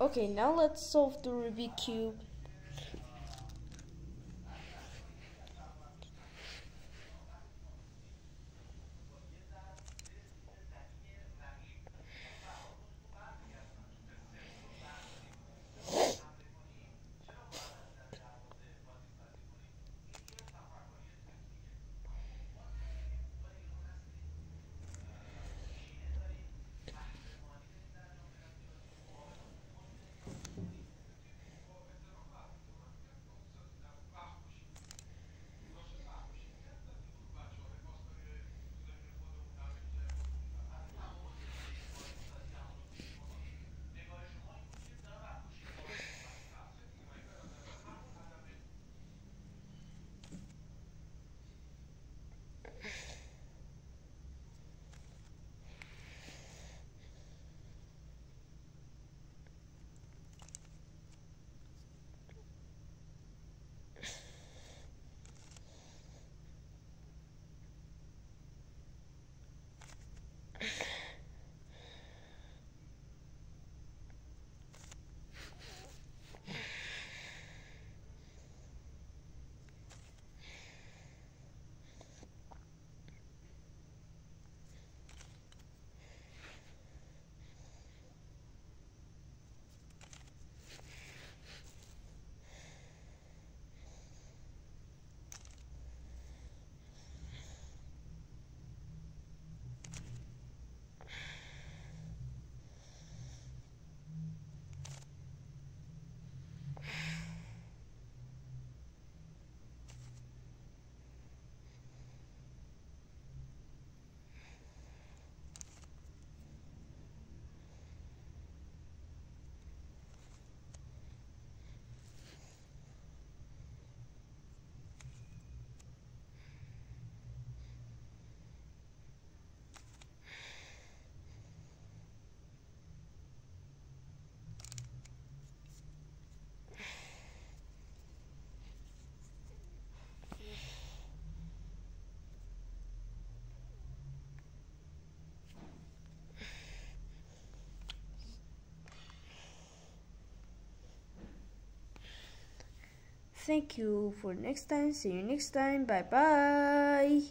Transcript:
Okay, now let's solve the Rubik Cube. Thank you for next time. See you next time. Bye bye.